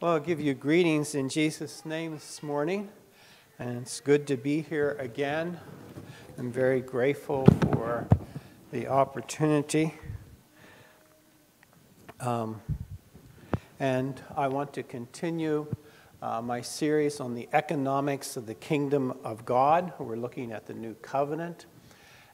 Well, I'll give you greetings in Jesus' name this morning, and it's good to be here again. I'm very grateful for the opportunity. Um, and I want to continue uh, my series on the economics of the kingdom of God. We're looking at the new covenant.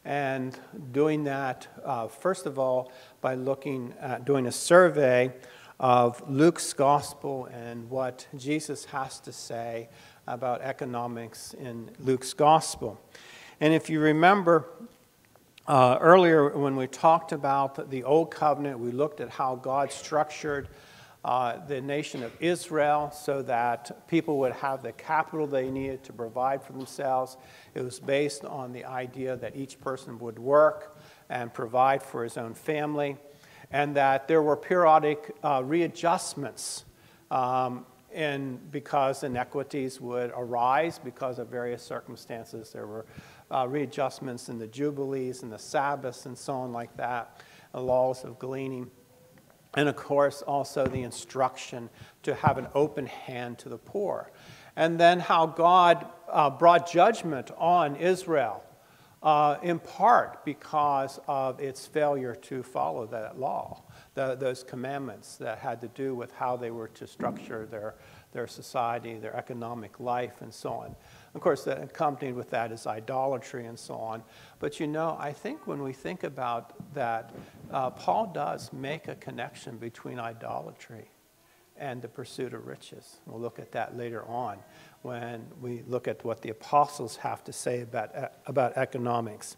And doing that, uh, first of all, by looking at doing a survey of Luke's gospel and what Jesus has to say about economics in Luke's gospel. And if you remember, uh, earlier when we talked about the Old Covenant, we looked at how God structured uh, the nation of Israel so that people would have the capital they needed to provide for themselves. It was based on the idea that each person would work and provide for his own family and that there were periodic uh, readjustments um, in, because inequities would arise because of various circumstances. There were uh, readjustments in the Jubilees and the Sabbaths and so on, like that, the laws of gleaning. And of course, also the instruction to have an open hand to the poor. And then how God uh, brought judgment on Israel uh, in part because of its failure to follow that law, the, those commandments that had to do with how they were to structure their, their society, their economic life, and so on. Of course, that accompanied with that is idolatry and so on. But you know, I think when we think about that, uh, Paul does make a connection between idolatry and the pursuit of riches. We'll look at that later on when we look at what the apostles have to say about, about economics.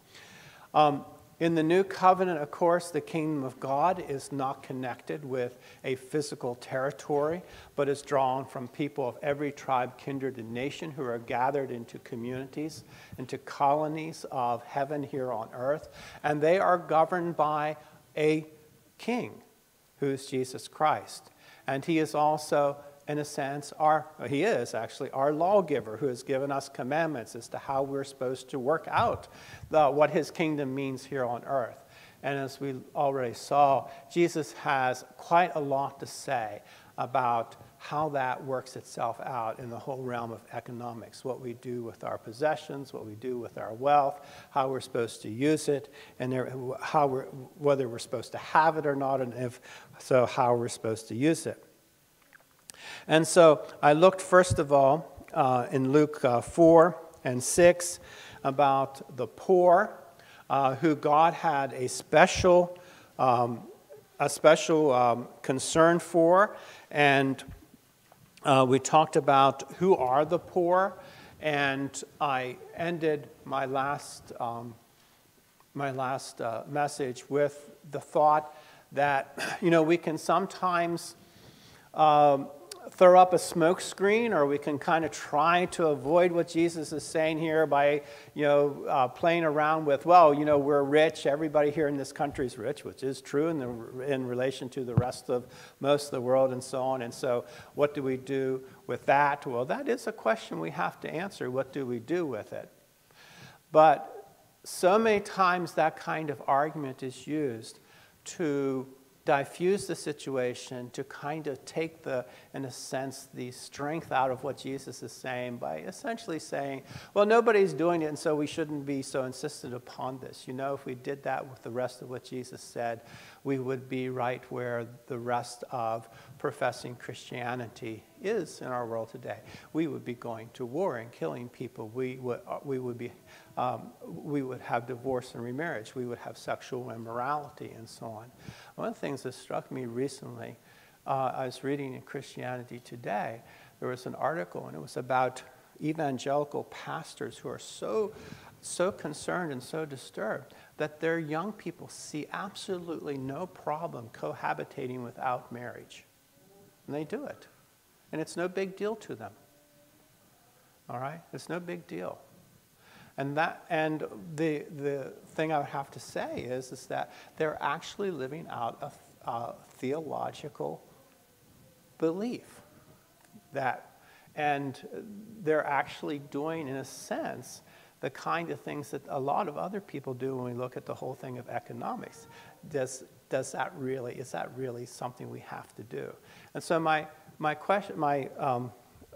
Um, in the new covenant, of course, the kingdom of God is not connected with a physical territory, but is drawn from people of every tribe, kindred, and nation who are gathered into communities, into colonies of heaven here on earth. And they are governed by a king, who is Jesus Christ. And he is also, in a sense, our, he is actually our lawgiver who has given us commandments as to how we're supposed to work out the, what his kingdom means here on earth. And as we already saw, Jesus has quite a lot to say about how that works itself out in the whole realm of economics what we do with our possessions, what we do with our wealth, how we're supposed to use it, and how we're, whether we're supposed to have it or not, and if so, how we're supposed to use it. And so I looked first of all uh, in Luke uh, 4 and 6 about the poor, uh, who God had a special, um, a special um, concern for, and uh, we talked about who are the poor, and I ended my last, um, my last uh, message with the thought that, you know, we can sometimes um, throw up a smoke screen, or we can kind of try to avoid what Jesus is saying here by, you know, uh, playing around with, well, you know, we're rich. Everybody here in this country is rich, which is true in, the, in relation to the rest of most of the world and so on. And so, what do we do with that? Well, that is a question we have to answer. What do we do with it? But so many times that kind of argument is used to diffuse the situation, to kind of take the, in a sense, the strength out of what Jesus is saying by essentially saying, well, nobody's doing it, and so we shouldn't be so insistent upon this. You know, if we did that with the rest of what Jesus said, we would be right where the rest of professing Christianity is in our world today. We would be going to war and killing people. We would, uh, we would be um, we would have divorce and remarriage. We would have sexual immorality and so on. One of the things that struck me recently, uh, I was reading in Christianity Today, there was an article, and it was about evangelical pastors who are so, so concerned and so disturbed that their young people see absolutely no problem cohabitating without marriage. And they do it. And it's no big deal to them. All right? It's no big deal. And, that, and the, the thing I would have to say is, is that they're actually living out a, a theological belief that, and they're actually doing, in a sense, the kind of things that a lot of other people do when we look at the whole thing of economics. Does, does that really, is that really something we have to do? And so my, my question, my, um,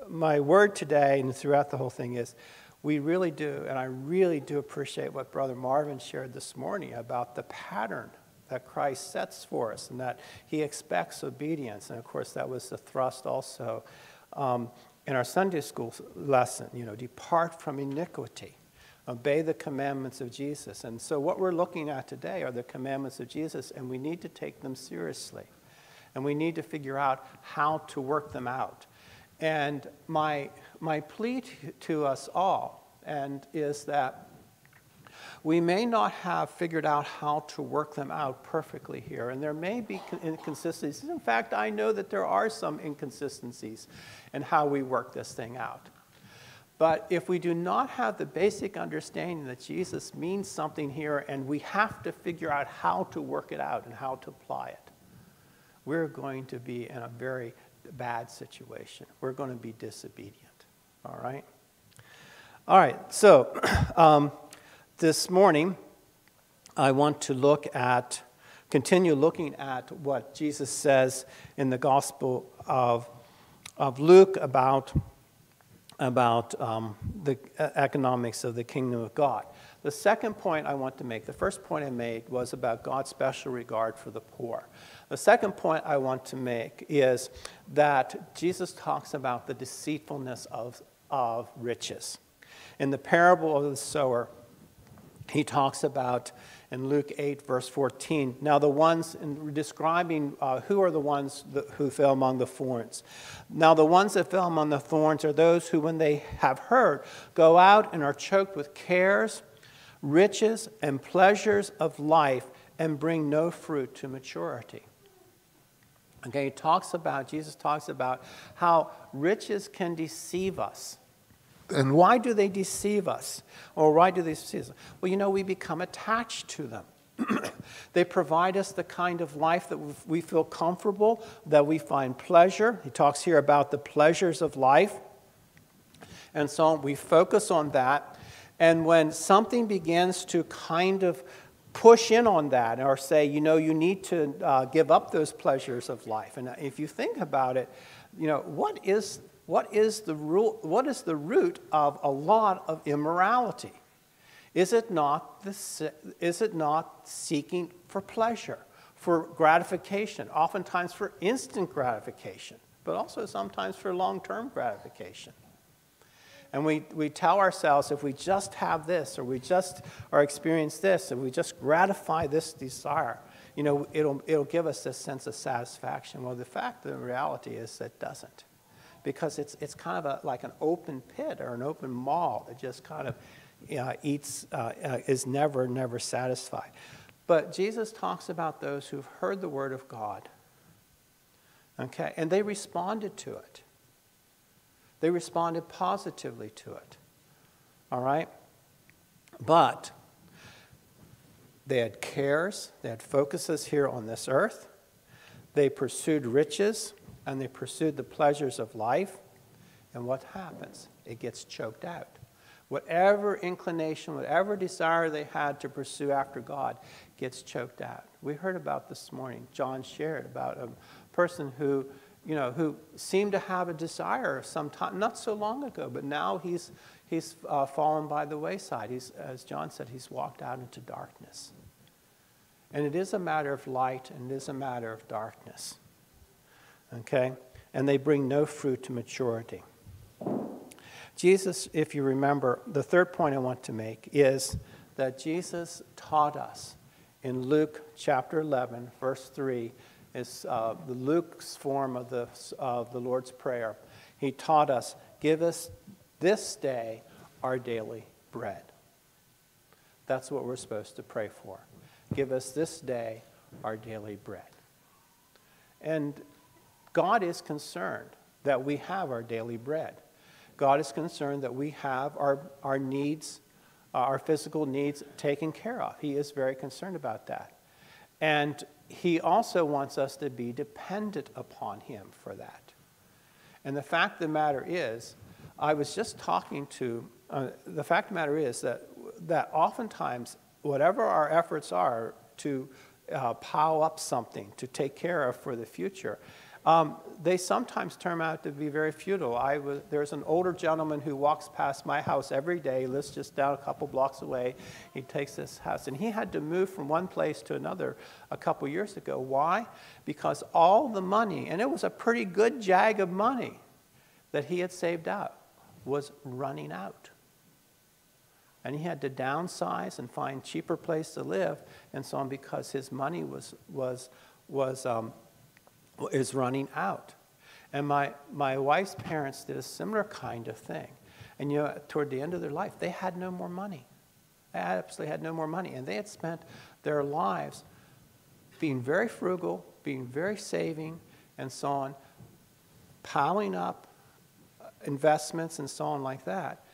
my word today and throughout the whole thing is we really do, and I really do appreciate what Brother Marvin shared this morning about the pattern that Christ sets for us and that he expects obedience. And of course, that was the thrust also um, in our Sunday school lesson, you know, depart from iniquity. Obey the commandments of Jesus. And so, what we're looking at today are the commandments of Jesus, and we need to take them seriously. And we need to figure out how to work them out. And my, my plea to us all and is that we may not have figured out how to work them out perfectly here, and there may be inconsistencies. In fact, I know that there are some inconsistencies in how we work this thing out. But if we do not have the basic understanding that Jesus means something here and we have to figure out how to work it out and how to apply it, we're going to be in a very bad situation. We're going to be disobedient. All right? All right, so um, this morning, I want to look at, continue looking at what Jesus says in the Gospel of, of Luke about, about um, the economics of the kingdom of God. The second point I want to make, the first point I made was about God's special regard for the poor. The second point I want to make is that Jesus talks about the deceitfulness of, of riches. In the parable of the sower, he talks about in Luke 8, verse 14. Now, the ones in describing uh, who are the ones that, who fell among the thorns. Now, the ones that fell among the thorns are those who, when they have heard, go out and are choked with cares, riches, and pleasures of life, and bring no fruit to maturity. Okay, he talks about, Jesus talks about how riches can deceive us. And why do they deceive us? Or why do they deceive us? Well, you know, we become attached to them. they provide us the kind of life that we feel comfortable, that we find pleasure. He talks here about the pleasures of life. And so we focus on that. And when something begins to kind of push in on that or say, you know, you need to uh, give up those pleasures of life. And if you think about it, you know, what is what is the, what is the root of a lot of immorality? Is it, not the, is it not seeking for pleasure, for gratification, oftentimes for instant gratification, but also sometimes for long term gratification? And we, we tell ourselves if we just have this, or we just or experience this, and we just gratify this desire, you know, it'll, it'll give us this sense of satisfaction. Well, the fact, the reality is that it doesn't because it's, it's kind of a, like an open pit or an open maw that just kind of uh, eats, uh, is never, never satisfied. But Jesus talks about those who've heard the word of God, okay, and they responded to it. They responded positively to it, all right? But they had cares, they had focuses here on this earth, they pursued riches and they pursued the pleasures of life. And what happens? It gets choked out. Whatever inclination, whatever desire they had to pursue after God gets choked out. We heard about this morning, John shared about a person who, you know, who seemed to have a desire some time, not so long ago, but now he's, he's uh, fallen by the wayside. He's, as John said, he's walked out into darkness. And it is a matter of light and it is a matter of darkness okay? And they bring no fruit to maturity. Jesus, if you remember, the third point I want to make is that Jesus taught us in Luke chapter 11, verse 3, is uh, the Luke's form of the, of the Lord's Prayer. He taught us, Give us this day our daily bread. That's what we're supposed to pray for. Give us this day our daily bread. And God is concerned that we have our daily bread. God is concerned that we have our, our needs, uh, our physical needs taken care of. He is very concerned about that. And He also wants us to be dependent upon Him for that. And the fact of the matter is, I was just talking to, uh, the fact of the matter is that, that oftentimes, whatever our efforts are to uh, pile up something to take care of for the future, um, they sometimes turn out to be very futile. I was, there's an older gentleman who walks past my house every day, lives just down a couple blocks away. He takes this house, and he had to move from one place to another a couple years ago. Why? Because all the money, and it was a pretty good jag of money that he had saved up, was running out. And he had to downsize and find cheaper place to live and so on because his money was, was, was um, is running out. And my, my wife's parents did a similar kind of thing. And you know, toward the end of their life, they had no more money. They absolutely had no more money. And they had spent their lives being very frugal, being very saving, and so on, piling up investments and so on like that.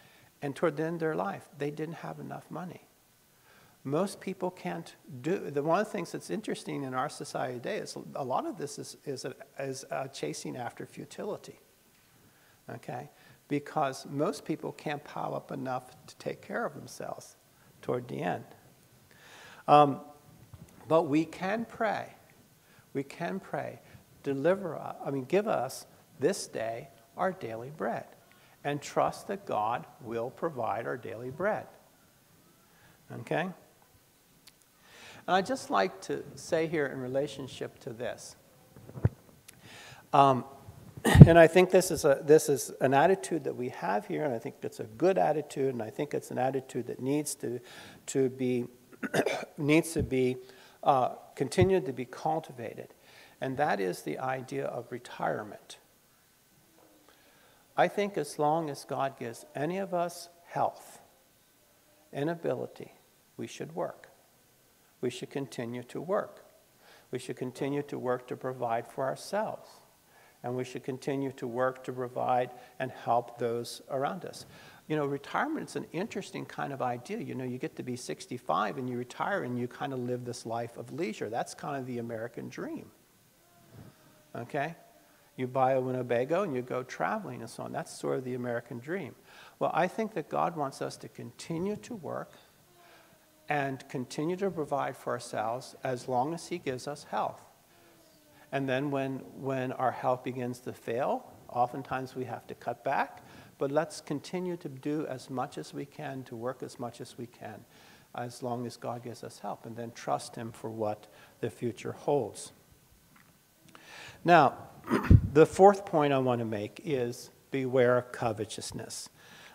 And toward the end of their life, they didn't have enough money most people can't do. The, one of the things that's interesting in our society today is a lot of this is, is, a, is a chasing after futility. Okay? Because most people can't pile up enough to take care of themselves toward the end. Um, but we can pray. We can pray. Deliver us, I mean, give us this day our daily bread and trust that God will provide our daily bread. Okay? And I'd just like to say here in relationship to this. Um, and I think this is, a, this is an attitude that we have here, and I think it's a good attitude, and I think it's an attitude that needs to, to be, needs to be uh, continued to be cultivated. And that is the idea of retirement. I think as long as God gives any of us health and ability, we should work we should continue to work. We should continue to work to provide for ourselves. And we should continue to work to provide and help those around us. You know, retirement is an interesting kind of idea. You know, you get to be 65 and you retire and you kind of live this life of leisure. That's kind of the American dream. Okay? You buy a Winnebago and you go traveling and so on. That's sort of the American dream. Well, I think that God wants us to continue to work and continue to provide for ourselves as long as He gives us health. And then when, when our health begins to fail, oftentimes we have to cut back, but let's continue to do as much as we can, to work as much as we can, as long as God gives us help, and then trust Him for what the future holds. Now, the fourth point I want to make is beware of covetousness.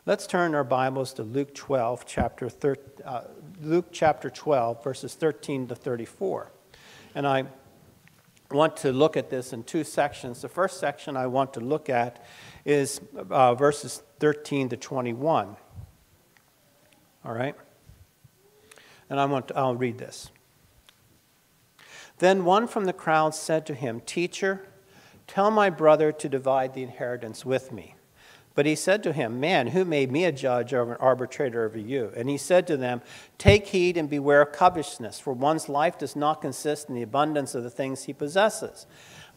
Let's turn our Bibles to Luke 12, chapter, thir- uh, Luke chapter 12, verses 13 to 34. And I want to look at this in two sections. The first section I want to look at is uh, verses 13 to 21. All right? And I want to, I'll read this. Then one from the crowd said to him, Teacher, tell my brother to divide the inheritance with me. But he said to him, Man, who made me a judge or an arbitrator over you? And he said to them, Take heed and beware of covetousness, for one's life does not consist in the abundance of the things he possesses.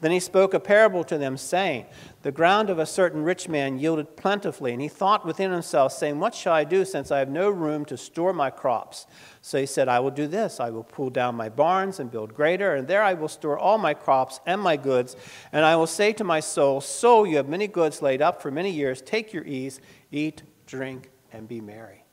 Then he spoke a parable to them, saying, The ground of a certain rich man yielded plentifully, and he thought within himself, saying, What shall I do, since I have no room to store my crops? So he said, I will do this. I will pull down my barns and build greater, and there I will store all my crops and my goods. And I will say to my soul, Soul, you have many goods laid up for many years. Take your ease, eat, drink, and be merry.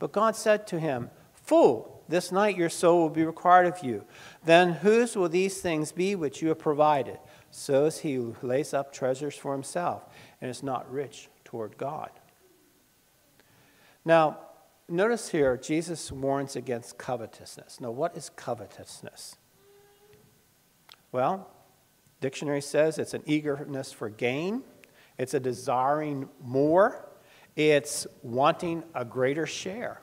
But God said to him, Fool, this night your soul will be required of you. Then whose will these things be which you have provided? So is he who lays up treasures for himself and is not rich toward God. Now, notice here, Jesus warns against covetousness. Now, what is covetousness? Well, dictionary says it's an eagerness for gain, it's a desiring more, it's wanting a greater share.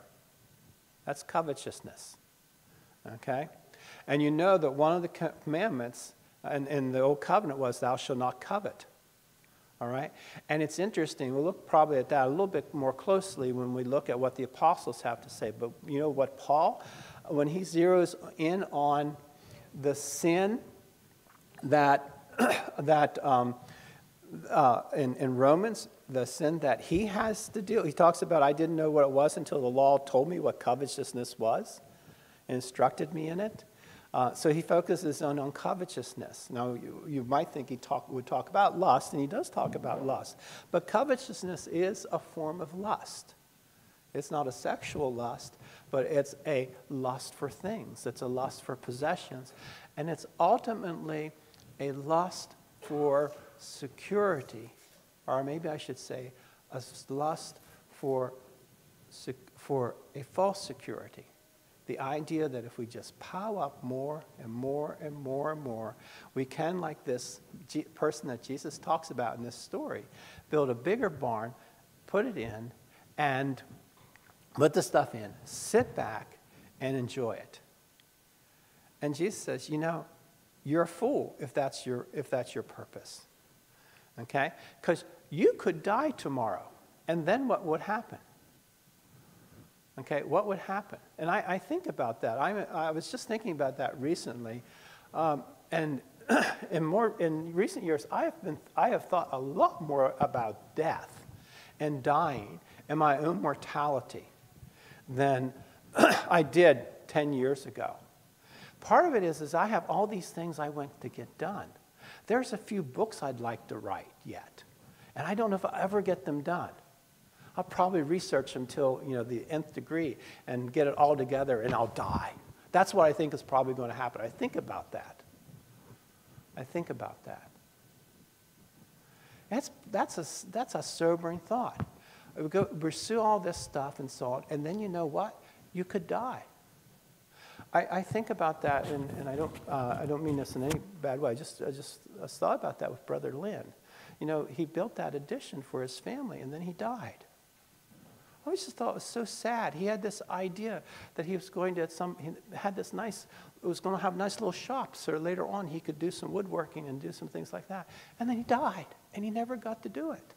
That's covetousness. Okay? And you know that one of the commandments in, in the Old Covenant was, Thou shalt not covet. All right? And it's interesting. We'll look probably at that a little bit more closely when we look at what the apostles have to say. But you know what, Paul, when he zeroes in on the sin that, that um, uh, in, in Romans, the sin that he has to deal. He talks about, I didn't know what it was until the law told me what covetousness was instructed me in it. Uh, so he focuses on, on covetousness. Now, you, you might think he talk, would talk about lust, and he does talk about lust. But covetousness is a form of lust. It's not a sexual lust, but it's a lust for things, it's a lust for possessions, and it's ultimately a lust for security, or maybe I should say, a lust for, for a false security. The idea that if we just pile up more and more and more and more, we can, like this G- person that Jesus talks about in this story, build a bigger barn, put it in, and put the stuff in, sit back, and enjoy it. And Jesus says, you know, you're a fool if that's your, if that's your purpose. Okay? Because you could die tomorrow, and then what would happen? Okay, what would happen? And I, I think about that. I, I, was just thinking about that recently. Um, and in, more, in recent years, I have, been, I have thought a lot more about death and dying and my own mortality than I did 10 years ago. Part of it is, is I have all these things I want to get done. There's a few books I'd like to write yet, and I don't know if I'll ever get them done. I'll probably research until you know the nth degree and get it all together, and I'll die. That's what I think is probably going to happen. I think about that. I think about that. That's, that's, a, that's a sobering thought. We go pursue all this stuff and so on, and then you know what? You could die. I, I think about that, and, and I, don't, uh, I don't mean this in any bad way. I just, I just I thought about that with Brother Lynn. You know, he built that addition for his family, and then he died. I always just thought it was so sad. He had this idea that he was going to some, he had this nice, was going to have nice little shops, so later on he could do some woodworking and do some things like that. And then he died, and he never got to do it.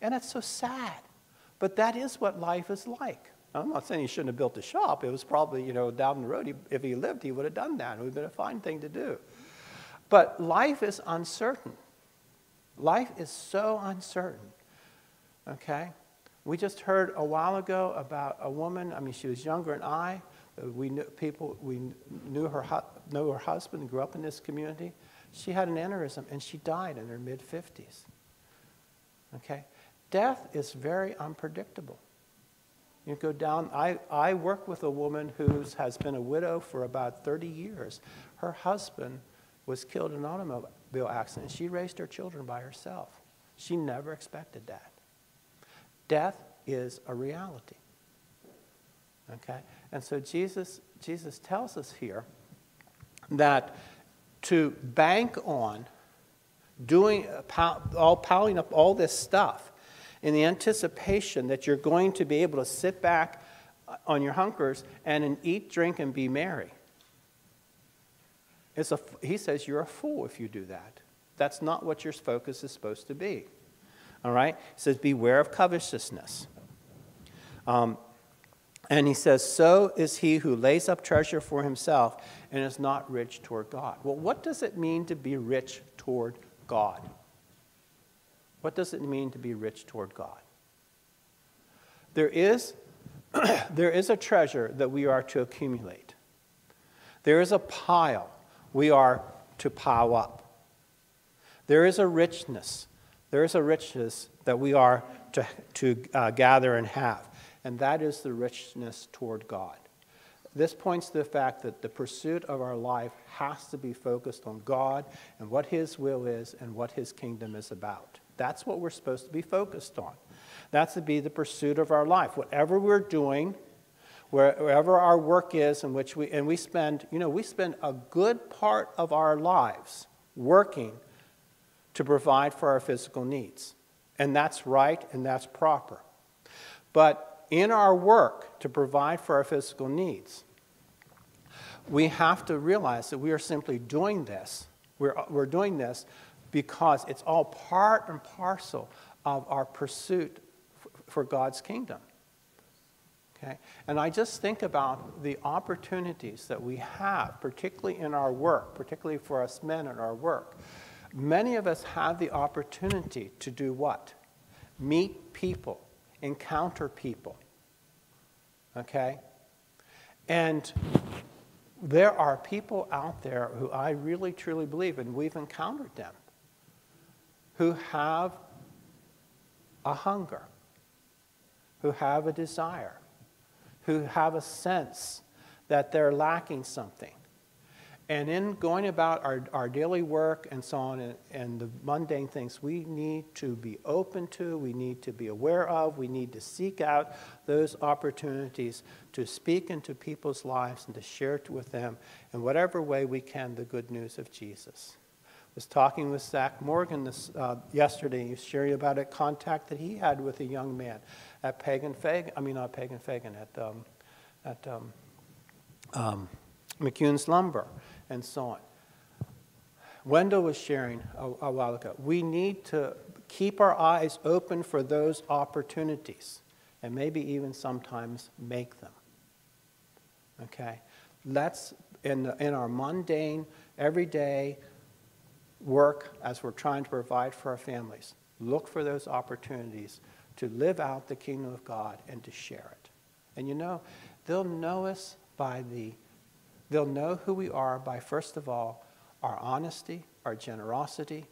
And that's so sad. But that is what life is like. I'm not saying he shouldn't have built a shop. It was probably, you know, down the road. He, if he lived, he would have done that. It would have been a fine thing to do. But life is uncertain. Life is so uncertain. Okay? We just heard a while ago about a woman. I mean, she was younger than I. We knew people. We knew her. Know her husband. Grew up in this community. She had an aneurysm and she died in her mid 50s. Okay, death is very unpredictable. You go down, I, I work with a woman who has been a widow for about 30 years. Her husband was killed in an automobile accident. She raised her children by herself. She never expected that. Death is a reality. Okay? And so Jesus, Jesus tells us here that to bank on doing all piling up all this stuff in the anticipation that you're going to be able to sit back on your hunkers and eat, drink, and be merry. It's a, he says you're a fool if you do that. That's not what your focus is supposed to be. All right? He says, Beware of covetousness. Um, and he says, So is he who lays up treasure for himself and is not rich toward God. Well, what does it mean to be rich toward God? What does it mean to be rich toward God? There is, there is a treasure that we are to accumulate. There is a pile we are to pile up. There is a richness. There is a richness that we are to, to uh, gather and have, and that is the richness toward God. This points to the fact that the pursuit of our life has to be focused on God and what His will is and what His kingdom is about. That's what we're supposed to be focused on. That's to be the pursuit of our life. Whatever we're doing, wherever our work is, in which we, and we spend, you know, we spend a good part of our lives working to provide for our physical needs. And that's right and that's proper. But in our work to provide for our physical needs, we have to realize that we are simply doing this. We're, we're doing this because it's all part and parcel of our pursuit for God's kingdom. Okay? And I just think about the opportunities that we have, particularly in our work, particularly for us men in our work. Many of us have the opportunity to do what? Meet people, encounter people. Okay? And there are people out there who I really truly believe, and we've encountered them, who have a hunger, who have a desire, who have a sense that they're lacking something. And in going about our, our daily work and so on and, and the mundane things, we need to be open to, we need to be aware of, we need to seek out those opportunities to speak into people's lives and to share with them in whatever way we can the good news of Jesus. Was talking with Zach Morgan this, uh, yesterday. He was sharing about a contact that he had with a young man at Pagan Fagan, I mean, not Pagan Fagan, at, um, at um, um, McCune's Lumber and so on. Wendell was sharing a, a while ago. We need to keep our eyes open for those opportunities and maybe even sometimes make them. Okay? Let's, in, the, in our mundane, everyday work as we're trying to provide for our families, look for those opportunities to live out the kingdom of God and to share it. And you know, they'll know us by the They'll know who we are by, first of all, our honesty, our generosity,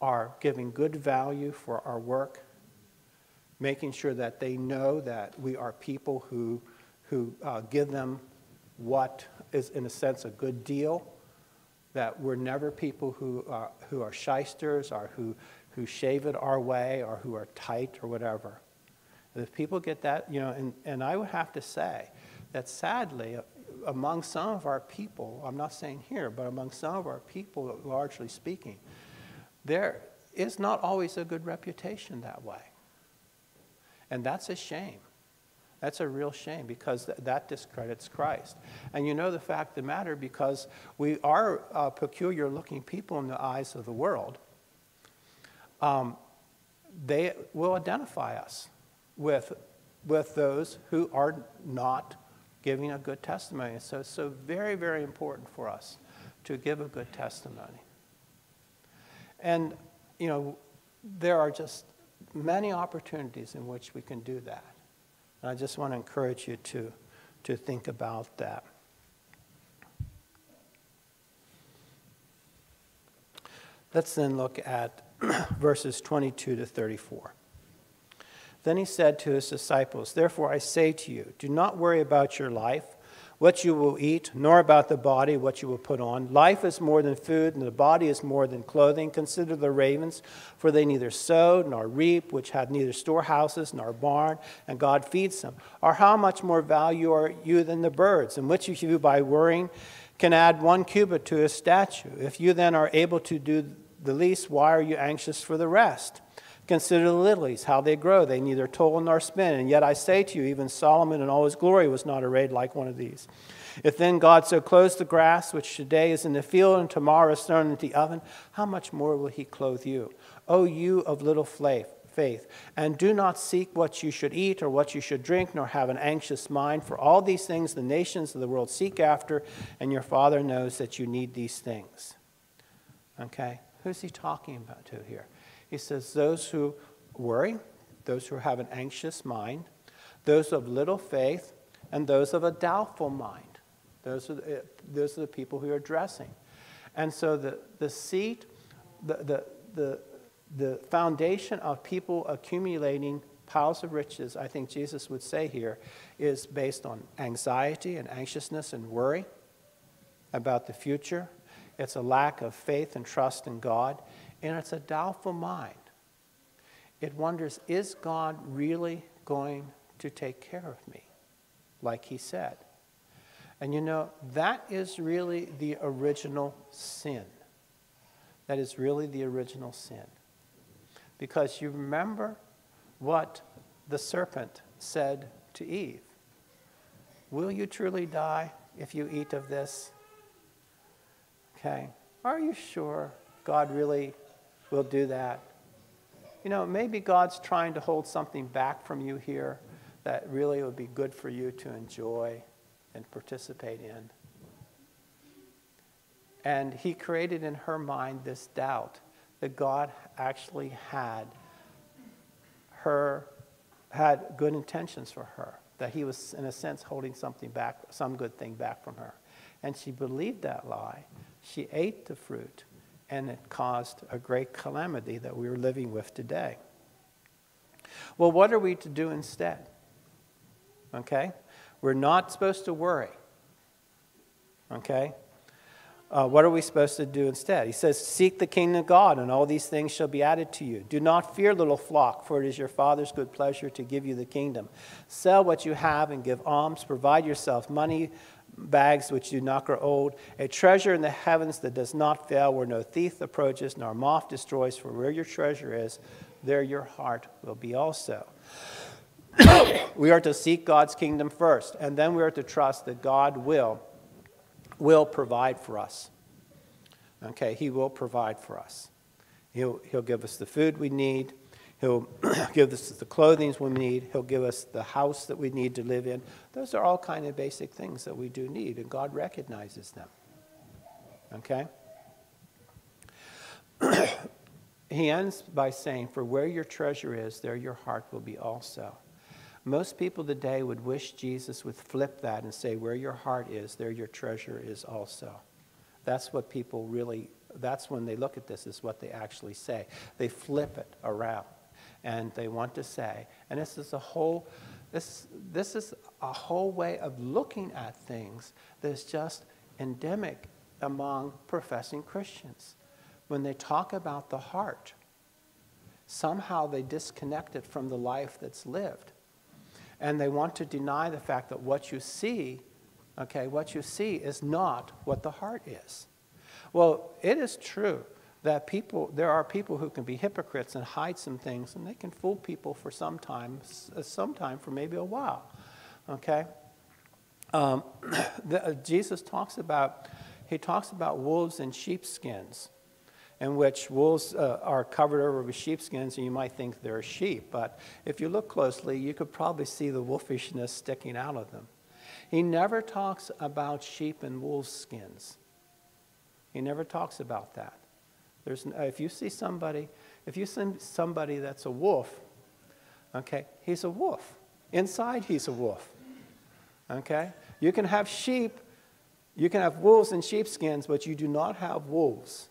our giving good value for our work, making sure that they know that we are people who, who uh, give them what is, in a sense, a good deal, that we're never people who are, who are shysters or who, who shave it our way or who are tight or whatever. And if people get that, you know, and, and I would have to say that sadly, among some of our people, I'm not saying here, but among some of our people, largely speaking, there is not always a good reputation that way. And that's a shame. That's a real shame because th- that discredits Christ. And you know the fact of the matter because we are uh, peculiar looking people in the eyes of the world, um, they will identify us with, with those who are not giving a good testimony. So it's so very, very important for us to give a good testimony. And, you know, there are just many opportunities in which we can do that. I just want to encourage you to, to think about that. Let's then look at verses 22 to 34. Then he said to his disciples, Therefore I say to you, do not worry about your life, what you will eat, nor about the body, what you will put on. Life is more than food, and the body is more than clothing. Consider the ravens, for they neither sow nor reap, which have neither storehouses nor barn, and God feeds them. Or how much more value are you than the birds, and which of you by worrying can add one cubit to his stature? If you then are able to do the least, why are you anxious for the rest? Consider the lilies, how they grow. They neither toil nor spin. And yet I say to you, even Solomon in all his glory was not arrayed like one of these. If then God so clothes the grass, which today is in the field and tomorrow is thrown into the oven, how much more will he clothe you? O you of little faith. And do not seek what you should eat or what you should drink, nor have an anxious mind. For all these things the nations of the world seek after, and your Father knows that you need these things. Okay? Who's he talking about to here? He says, Those who worry, those who have an anxious mind, those of little faith, and those of a doubtful mind. Those are the, eh, those are the people who are addressing. And so the, the seat, the, the, the, the foundation of people accumulating piles of riches, I think Jesus would say here, is based on anxiety and anxiousness and worry about the future. It's a lack of faith and trust in God and it's a doubtful mind. It wonders, is God really going to take care of me, like he said? And you know, that is really the original sin. That is really the original sin. Because you remember what the serpent said to Eve Will you truly die if you eat of this? Okay. Are you sure God really will do that. You know, maybe God's trying to hold something back from you here that really would be good for you to enjoy and participate in. And he created in her mind this doubt that God actually had her had good intentions for her, that he was in a sense holding something back, some good thing back from her. And she believed that lie. She ate the fruit, and it caused a great calamity that we are living with today. Well, what are we to do instead? Okay? We're not supposed to worry. Okay? Uh, what are we supposed to do instead? He says, Seek the kingdom of God, and all these things shall be added to you. Do not fear, little flock, for it is your Father's good pleasure to give you the kingdom. Sell what you have and give alms. Provide yourself money bags which do not grow old, a treasure in the heavens that does not fail, where no thief approaches, nor moth destroys. For where your treasure is, there your heart will be also. we are to seek God's kingdom first, and then we are to trust that God will, will provide for us. Okay, He will provide for us. He'll, he'll give us the food we need. He'll give us the clothing we need. He'll give us the house that we need to live in. Those are all kind of basic things that we do need, and God recognizes them. Okay? he ends by saying, For where your treasure is, there your heart will be also. Most people today would wish Jesus would flip that and say, Where your heart is, there your treasure is also. That's what people really, that's when they look at this, is what they actually say. They flip it around and they want to say, and this is a whole, this, this is a whole way of looking at things that's just endemic among professing Christians. When they talk about the heart, somehow they disconnect it from the life that's lived. And they want to deny the fact that what you see, okay, what you see is not what the heart is. Well, it is true that people, there are people who can be hypocrites and hide some things, and they can fool people for some time, some time for maybe a while. Okay? Um, the, uh, Jesus talks about, he talks about wolves in sheepskins in which wolves uh, are covered over with sheepskins, and you might think they're sheep. But if you look closely, you could probably see the wolfishness sticking out of them. He never talks about sheep and wolf skins. He never talks about that. There's, if you see somebody, if you see somebody that's a wolf, okay, he's a wolf. Inside, he's a wolf. Okay? You can have sheep, you can have wolves in sheepskins, but you do not have wolves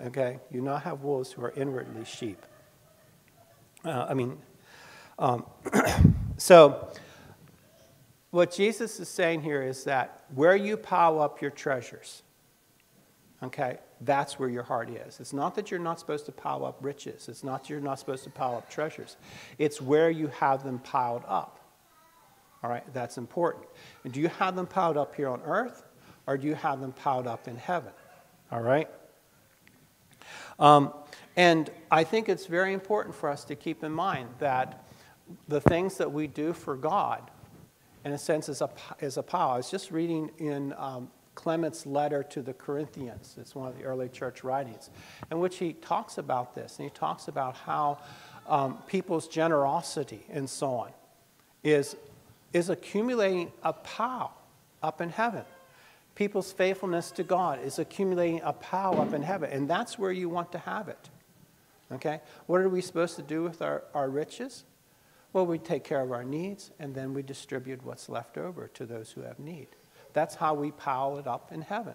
Okay? You do not have wolves who are inwardly sheep. Uh, I mean, um, so what Jesus is saying here is that where you pile up your treasures, okay, that's where your heart is. It's not that you're not supposed to pile up riches. It's not that you're not supposed to pile up treasures. It's where you have them piled up. All right, that's important. And do you have them piled up here on earth or do you have them piled up in heaven? All right? Um, and I think it's very important for us to keep in mind that the things that we do for God, in a sense, is a, is a power. I was just reading in um, Clement's letter to the Corinthians. It's one of the early church writings, in which he talks about this. And he talks about how um, people's generosity and so on is, is accumulating a power up in heaven people's faithfulness to God is accumulating a power up in heaven, and that's where you want to have it. Okay? What are we supposed to do with our, our riches? Well, we take care of our needs, and then we distribute what's left over to those who have need. That's how we pile it up in heaven.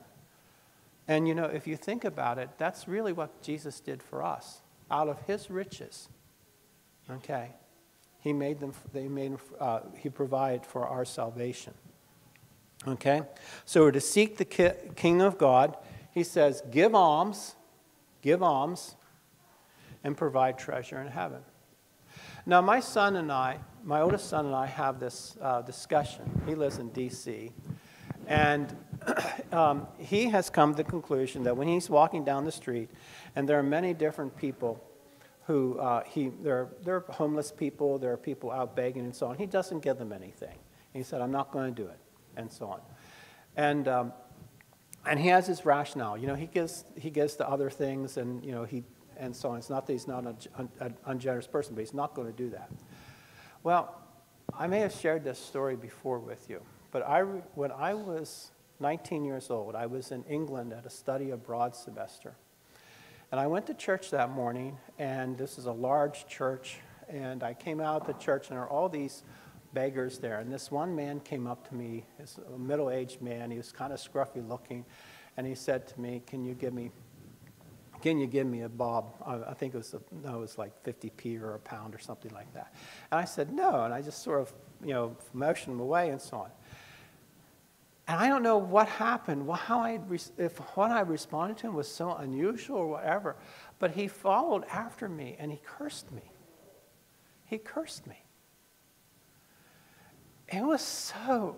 And you know, if you think about it, that's really what Jesus did for us. Out of his riches, okay, he made them, they made, uh, he provided for our salvation. Okay? So we're to seek the kingdom of God. He says, give alms, give alms, and provide treasure in heaven. Now, my son and I, my oldest son and I, have this uh, discussion. He lives in D.C. And um, he has come to the conclusion that when he's walking down the street, and there are many different people who uh, he, there, are, there are homeless people, there are people out begging and so on, he doesn't give them anything. He said, I'm not going to do it and so on. And, um, and he has his rationale. You know, he gives, he gives to other things and, you know, he, and so on. It's not that he's not an ungenerous person, but he's not going to do that. Well, I may have shared this story before with you, but I, when I was 19 years old, I was in England at a study abroad semester. And I went to church that morning, and this is a large church, and I came out of the church, and there are all these beggars there. And this one man came up to me, he's a middle aged man. He was kind of scruffy looking. And he said to me, Can you give me can you give me a bob? I, think it was, a, no, it was like 50p or a pound or something like that. And I said, no. And I just sort of, you know, motioned him away and so on. And I don't know what happened, how I, if what I responded to him was so unusual or whatever, but he followed after me and he cursed me. He cursed me. It was so,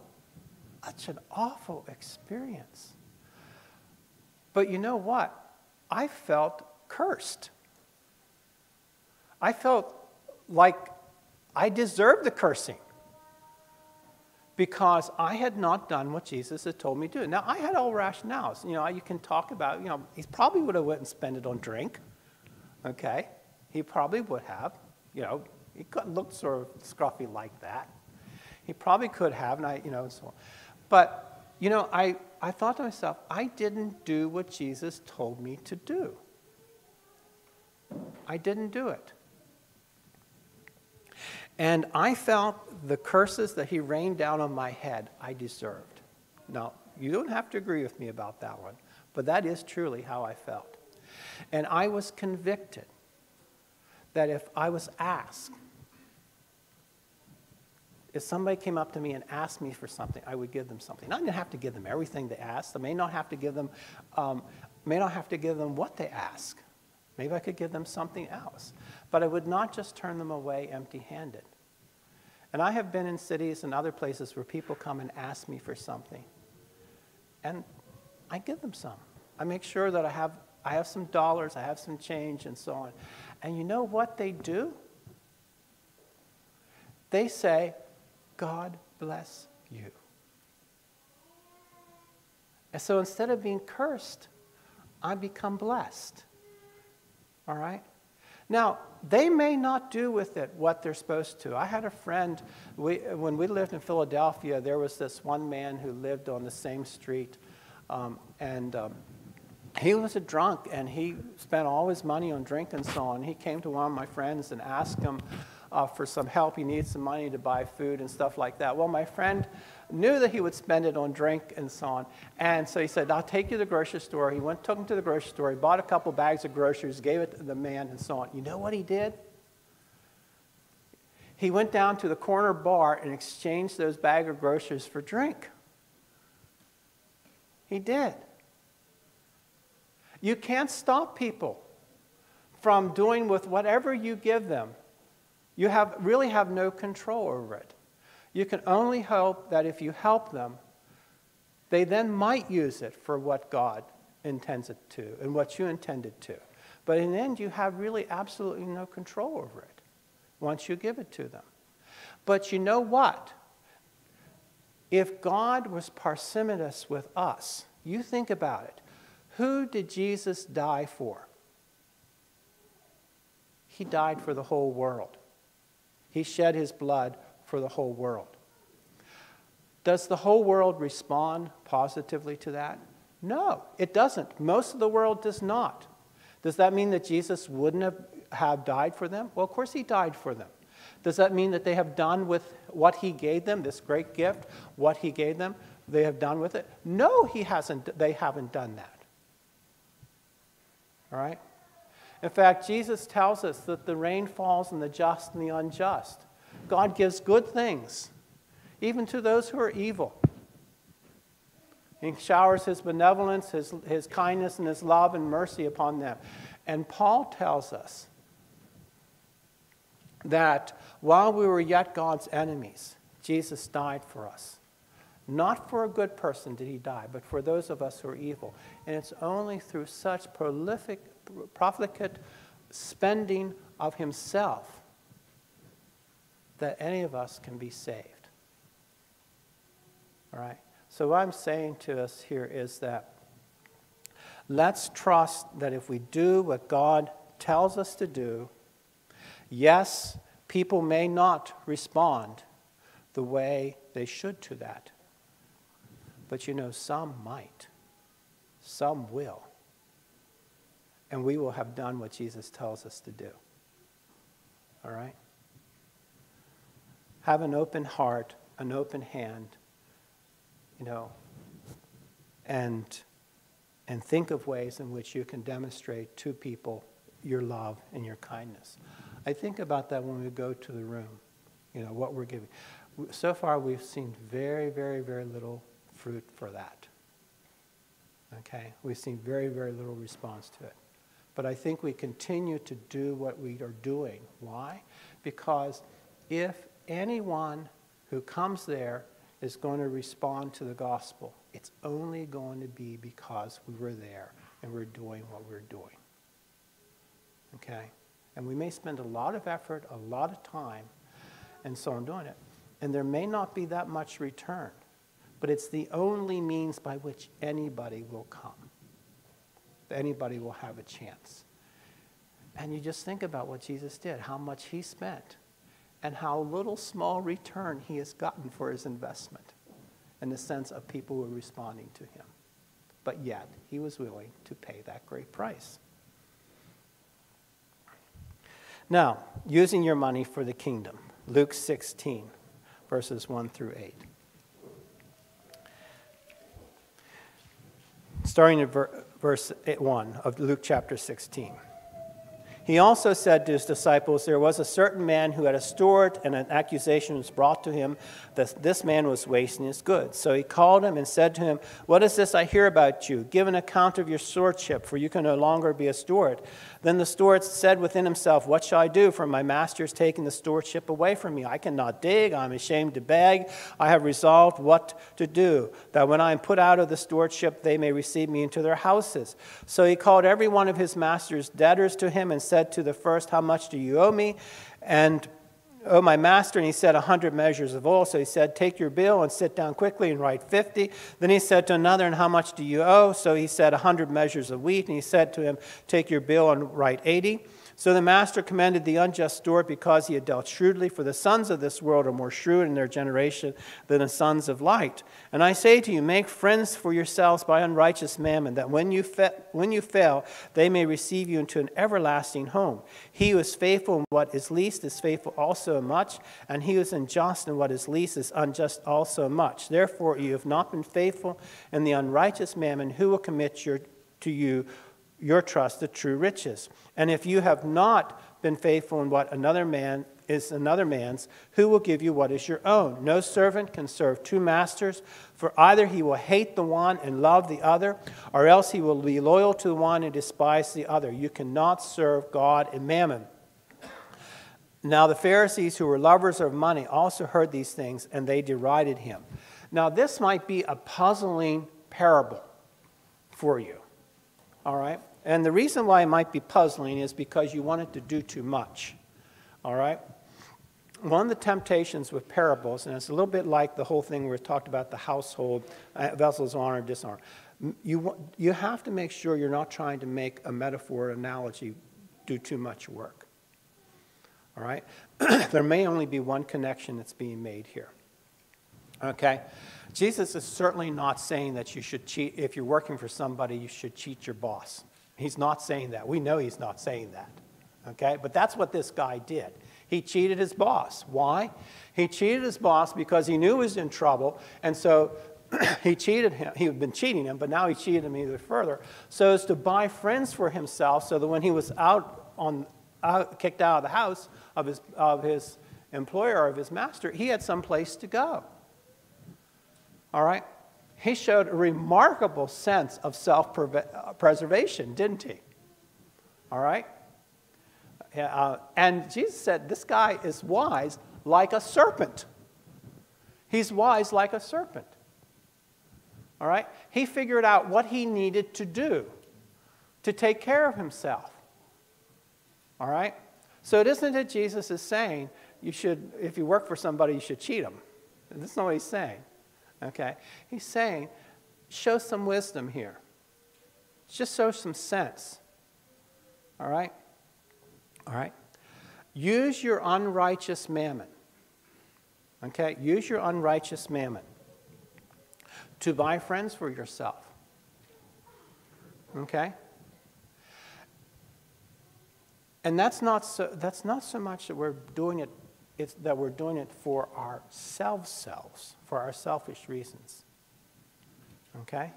such an awful experience. But you know what? I felt cursed. I felt like I deserved the cursing because I had not done what Jesus had told me to do. Now, I had all rationales. You know, you can talk about, you know, he probably would have went and spent it on drink. Okay? He probably would have. You know, he couldn't look sort of scruffy like that. He probably could have, and I, you know, and so on. But, you know, I, I thought to myself, I didn't do what Jesus told me to do. I didn't do it. And I felt the curses that he rained down on my head I deserved. Now, you don't have to agree with me about that one, but that is truly how I felt. And I was convicted that if I was asked, if somebody came up to me and asked me for something, I would give them something. I didn't have to give them everything they asked. I may not have to give them, um, may not have to give them what they ask. Maybe I could give them something else. But I would not just turn them away empty-handed. And I have been in cities and other places where people come and ask me for something. And I give them some. I make sure that I have, I have some dollars, I have some change, and so on. And you know what they do? They say, God bless you. And so instead of being cursed, I become blessed. All right? Now, they may not do with it what they're supposed to. I had a friend, we, when we lived in Philadelphia, there was this one man who lived on the same street. Um, and um, he was a drunk and he spent all his money on drink and so on. He came to one of my friends and asked him, uh, for some help. He needs some money to buy food and stuff like that. Well, my friend knew that he would spend it on drink and so on. And so he said, I'll take you to the grocery store. He went, took him to the grocery store. He bought a couple bags of groceries, gave it to the man, and so on. You know what he did? He went down to the corner bar and exchanged those bag of groceries for drink. He did. You can't stop people from doing with whatever you give them you have, really have no control over it. You can only hope that if you help them, they then might use it for what God intends it to and what you intended to. But in the end, you have really absolutely no control over it once you give it to them. But you know what? If God was parsimonious with us, you think about it. Who did Jesus die for? He died for the whole world. He shed his blood for the whole world. Does the whole world respond positively to that? No, it doesn't. Most of the world does not. Does that mean that Jesus wouldn't have, have died for them? Well, of course, he died for them. Does that mean that they have done with what he gave them, this great gift, what he gave them, they have done with it? No, he hasn't, they haven't done that. All right? In fact, Jesus tells us that the rain falls on the just and the unjust. God gives good things, even to those who are evil. He showers his benevolence, his, his kindness, and his love and mercy upon them. And Paul tells us that while we were yet God's enemies, Jesus died for us. Not for a good person did he die, but for those of us who are evil. And it's only through such prolific profligate spending of himself that any of us can be saved. All right? So, what I'm saying to us here is that let's trust that if we do what God tells us to do, yes, people may not respond the way they should to that. But you know, some might, some will and we will have done what Jesus tells us to do. All right? Have an open heart, an open hand, you know, and, and think of ways in which you can demonstrate to people your love and your kindness. I think about that when we go to the room, you know, what we're giving. So far, we've seen very, very, very little fruit for that. Okay? We've seen very, very little response to it. But I think we continue to do what we are doing. Why? Because if anyone who comes there is going to respond to the gospel, it's only going to be because we were there and we're doing what we're doing. Okay? And we may spend a lot of effort, a lot of time, and so on doing it. And there may not be that much return, but it's the only means by which anybody will come. Anybody will have a chance. And you just think about what Jesus did, how much he spent, and how little small return he has gotten for his investment in the sense of people who are responding to him. But yet, he was willing to pay that great price. Now, using your money for the kingdom. Luke 16, verses 1 through 8. Starting at verse 1 of Luke chapter 16. He also said to his disciples, There was a certain man who had a steward, and an accusation was brought to him that this man was wasting his goods. So he called him and said to him, What is this I hear about you? Give an account of your stewardship, for you can no longer be a steward. Then the steward said within himself, What shall I do? For my master is taking the stewardship away from me. I cannot dig, I am ashamed to beg. I have resolved what to do, that when I am put out of the stewardship, they may receive me into their houses. So he called every one of his master's debtors to him and said to the first, How much do you owe me? And Oh, my master, and he said, A hundred measures of oil. So he said, Take your bill and sit down quickly and write fifty. Then he said to another, And how much do you owe? So he said, A hundred measures of wheat. And he said to him, Take your bill and write eighty. So the master commended the unjust steward because he had dealt shrewdly, for the sons of this world are more shrewd in their generation than the sons of light. And I say to you, make friends for yourselves by unrighteous mammon, that when you, fa- when you fail, they may receive you into an everlasting home. He who is faithful in what is least is faithful also in much, and he who is unjust in what is least is unjust also in much. Therefore, you have not been faithful in the unrighteous mammon, who will commit your, to you your trust the true riches. And if you have not been faithful in what another man is another man's, who will give you what is your own? No servant can serve two masters, for either he will hate the one and love the other, or else he will be loyal to the one and despise the other. You cannot serve God and mammon. Now, the Pharisees, who were lovers of money, also heard these things, and they derided him. Now, this might be a puzzling parable for you. All right? And the reason why it might be puzzling is because you want it to do too much. All right? One of the temptations with parables, and it's a little bit like the whole thing where we talked about the household uh, vessels honor dishonor. You, you have to make sure you're not trying to make a metaphor analogy do too much work. All right? there may only be one connection that's being made here. Okay? Jesus is certainly not saying that you should cheat, if you're working for somebody, you should cheat your boss. He's not saying that. We know he's not saying that. Okay? But that's what this guy did. He cheated his boss. Why? He cheated his boss because he knew he was in trouble, and so he cheated him. He had been cheating him, but now he cheated him even further, so as to buy friends for himself, so that when he was out on out, kicked out of the house of his of his employer or of his master, he had some place to go. All right? He showed a remarkable sense of self preservation, didn't he? All right? Uh, and Jesus said, This guy is wise like a serpent. He's wise like a serpent. All right? He figured out what he needed to do to take care of himself. All right? So it isn't that Jesus is saying you should, if you work for somebody, you should cheat them. That's not what he's saying. Okay? He's saying, show some wisdom here. Just show some sense. All right? All right? Use your unrighteous mammon. Okay? Use your unrighteous mammon to buy friends for yourself. Okay? And that's not so, that's not so much that we're doing it it's that we're doing it for ourselves, selves, for our selfish reasons. Okay?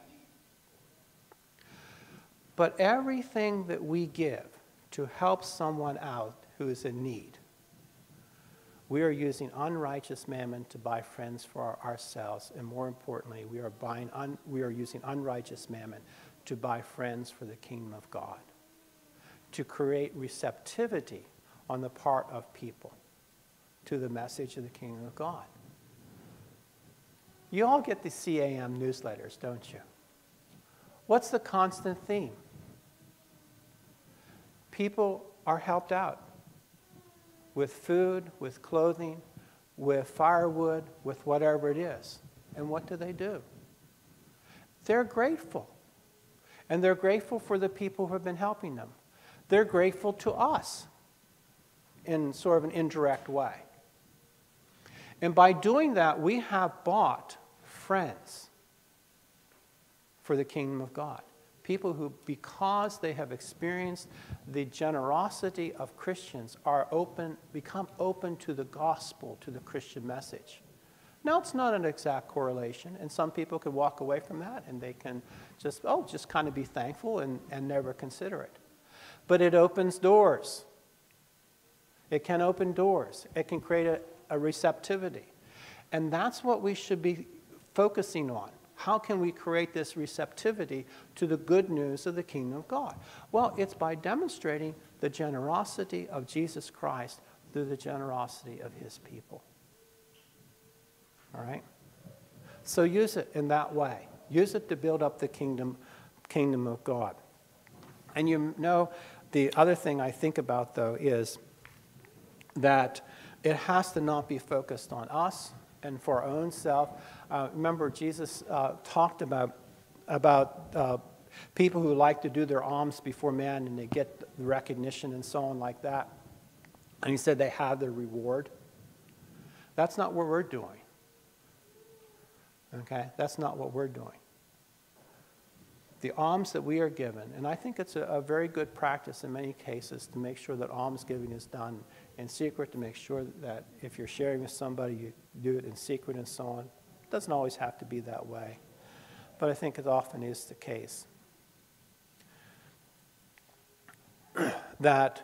But everything that we give to help someone out who is in need, we are using unrighteous mammon to buy friends for ourselves, and more importantly, we are, buying un, we are using unrighteous mammon to buy friends for the kingdom of God, to create receptivity on the part of people to the message of the kingdom of God. You all get the CAM newsletters, don't you? What's the constant theme? People are helped out with food, with clothing, with firewood, with whatever it is. And what do they do? They're grateful. And they're grateful for the people who have been helping them. They're grateful to us in sort of an indirect way. And by doing that, we have bought friends for the kingdom of God. People who, because they have experienced the generosity of Christians, are open, become open to the gospel, to the Christian message. Now, it's not an exact correlation, and some people can walk away from that and they can just, oh, just kind of be thankful and, and never consider it. But it opens doors. It can open doors, it can create a, a receptivity. And that's what we should be focusing on. How can we create this receptivity to the good news of the kingdom of God? Well, it's by demonstrating the generosity of Jesus Christ through the generosity of his people. All right? So use it in that way. Use it to build up the kingdom, kingdom of God. And you know, the other thing I think about, though, is that it has to not be focused on us and for our own self. Uh, remember, Jesus uh, talked about, about uh, people who like to do their alms before man and they get the recognition and so on like that. And he said they have their reward. That's not what we're doing. Okay? That's not what we're doing. The alms that we are given, and I think it's a, a very good practice in many cases to make sure that almsgiving is done in secret, to make sure that if you're sharing with somebody, you do it in secret and so on. It doesn't always have to be that way, but I think it often is the case. that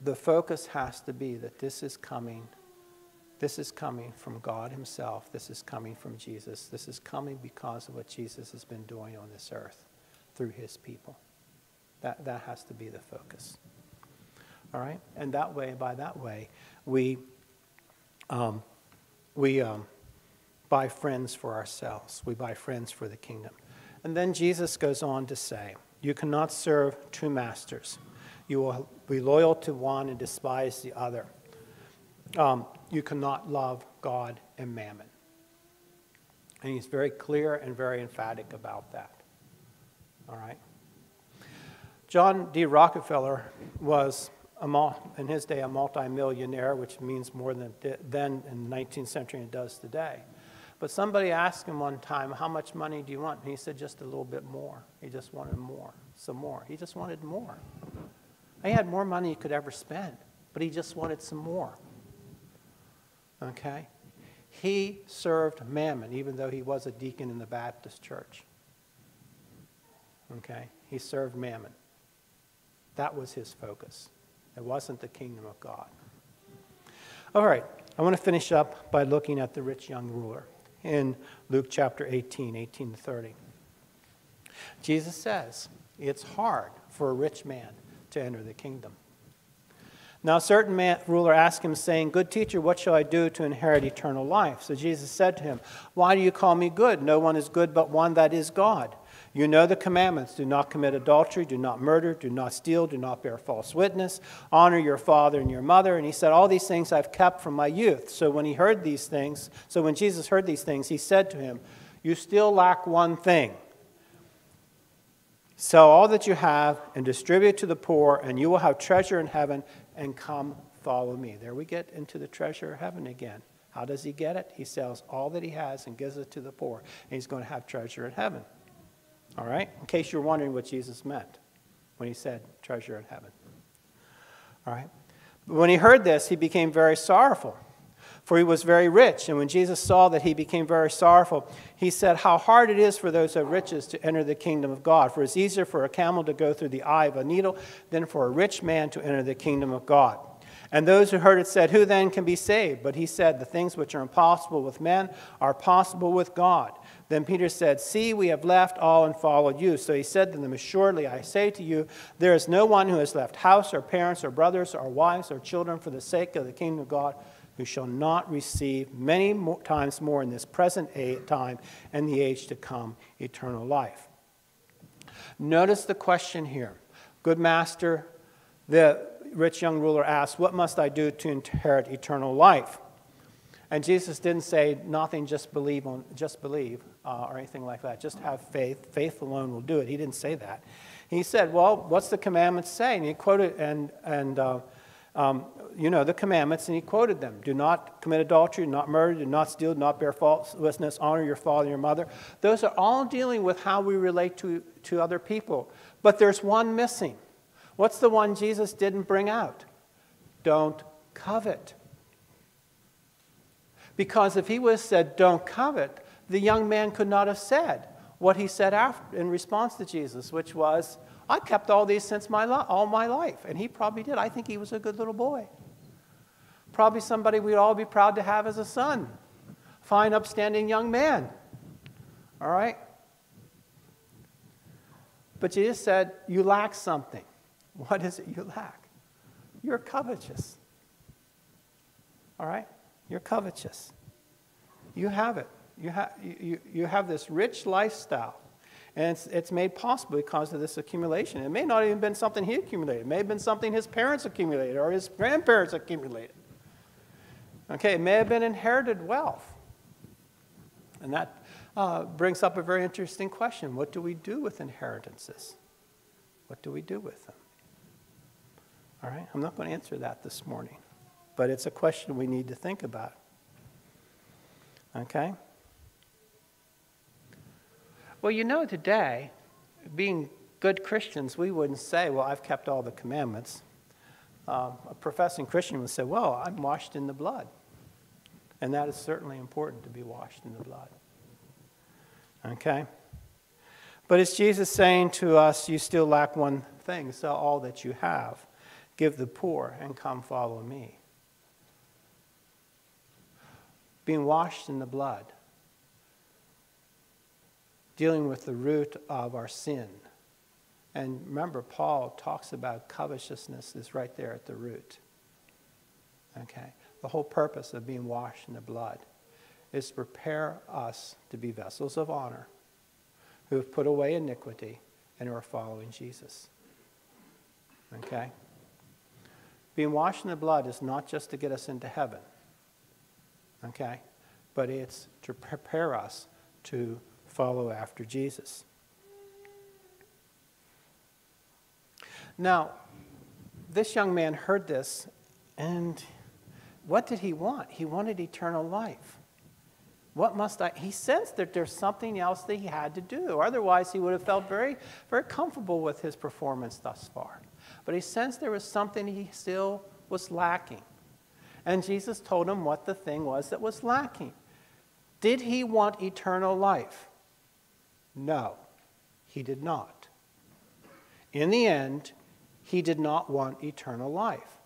the focus has to be that this is coming this is coming from God Himself. This is coming from Jesus. This is coming because of what Jesus has been doing on this earth through His people. That, that has to be the focus. All right? And that way, by that way, we, um, we um, buy friends for ourselves. We buy friends for the kingdom. And then Jesus goes on to say, You cannot serve two masters. You will be loyal to one and despise the other. Um, you cannot love God and mammon. And he's very clear and very emphatic about that. All right? John D. Rockefeller was, a, in his day, a multimillionaire, which means more than then in the 19th century it does today. But somebody asked him one time, How much money do you want? And he said, Just a little bit more. He just wanted more, some more. He just wanted more. He had more money he could ever spend, but he just wanted some more. Okay? He served mammon, even though he was a deacon in the Baptist church. Okay? He served mammon. That was his focus. It wasn't the kingdom of God. All right, I want to finish up by looking at the rich young ruler in Luke chapter 18, 18 to 30. Jesus says, It's hard for a rich man to enter the kingdom. Now, a certain man, ruler asked him, saying, Good teacher, what shall I do to inherit eternal life? So Jesus said to him, Why do you call me good? No one is good but one that is God. You know the commandments do not commit adultery, do not murder, do not steal, do not bear false witness, honor your father and your mother. And he said, All these things I've kept from my youth. So when he heard these things, so when Jesus heard these things, he said to him, You still lack one thing. Sell all that you have and distribute to the poor, and you will have treasure in heaven and come follow me. There we get into the treasure of heaven again. How does he get it? He sells all that he has and gives it to the poor, and he's going to have treasure in heaven. All right? In case you're wondering what Jesus meant when he said treasure in heaven. All right? But when he heard this, he became very sorrowful, for he was very rich. And when Jesus saw that he became very sorrowful, he said, How hard it is for those who have riches to enter the kingdom of God. For it's easier for a camel to go through the eye of a needle than for a rich man to enter the kingdom of God. And those who heard it said, Who then can be saved? But he said, The things which are impossible with men are possible with God. Then Peter said, See, we have left all and followed you. So he said to them, Assuredly, I say to you, there is no one who has left house or parents or brothers or wives or children for the sake of the kingdom of God who shall not receive many more times more in this present time and the age to come eternal life. Notice the question here. Good master, the rich young ruler asked, What must I do to inherit eternal life? And Jesus didn't say nothing, just believe, on, just believe uh, or anything like that. Just have faith. Faith alone will do it. He didn't say that. He said, Well, what's the commandments say? And he quoted, and, and uh, um, you know, the commandments, and he quoted them. Do not commit adultery, do not murder, do not steal, do not bear false witness, honor your father and your mother. Those are all dealing with how we relate to, to other people. But there's one missing. What's the one Jesus didn't bring out? Don't covet. Because if he was said, don't covet, the young man could not have said what he said after, in response to Jesus, which was, I kept all these since my all my life. And he probably did. I think he was a good little boy. Probably somebody we'd all be proud to have as a son. Fine, upstanding young man. All right? But Jesus said, You lack something. What is it you lack? You're covetous. All right? You're covetous. You have it. You, ha- you, you have this rich lifestyle. And it's, it's made possible because of this accumulation. It may not even been something he accumulated. It may have been something his parents accumulated or his grandparents accumulated. Okay, it may have been inherited wealth. And that uh, brings up a very interesting question. What do we do with inheritances? What do we do with them? All right, I'm not going to answer that this morning, but it's a question we need to think about. Okay? Well, you know, today, being good Christians, we wouldn't say, Well, I've kept all the commandments. Uh, a professing Christian would say, Well, I'm washed in the blood. And that is certainly important to be washed in the blood. Okay? But it's Jesus saying to us, You still lack one thing, sell all that you have, give the poor, and come follow me. Being washed in the blood dealing with the root of our sin. And remember, Paul talks about covetousness is right there at the root. Okay? The whole purpose of being washed in the blood is to prepare us to be vessels of honor who have put away iniquity and who are following Jesus. Okay? Being washed in the blood is not just to get us into heaven, okay? But it's to prepare us to follow after Jesus. Now, this young man heard this, and what did he want? He wanted eternal life. What must I? He sensed that there's something else that he had to do. Otherwise, he would have felt very, very comfortable with his performance thus far. But he sensed there was something he still was lacking. And Jesus told him what the thing was that was lacking. Did he want eternal life? No, he did not. In the end, he did not want eternal life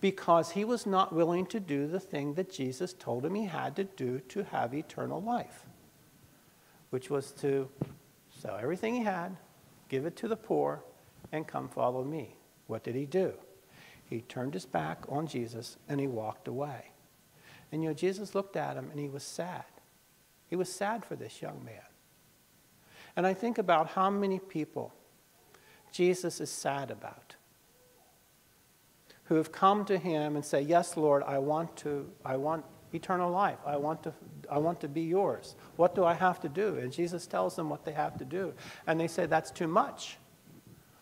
because he was not willing to do the thing that Jesus told him he had to do to have eternal life, which was to sell everything he had, give it to the poor, and come follow me. What did he do? He turned his back on Jesus and he walked away. And you know, Jesus looked at him and he was sad. He was sad for this young man. And I think about how many people Jesus is sad about who have come to him and say, Yes, Lord, I want to, I want eternal life. I want to, I want to be yours. What do I have to do? And Jesus tells them what they have to do. And they say, That's too much.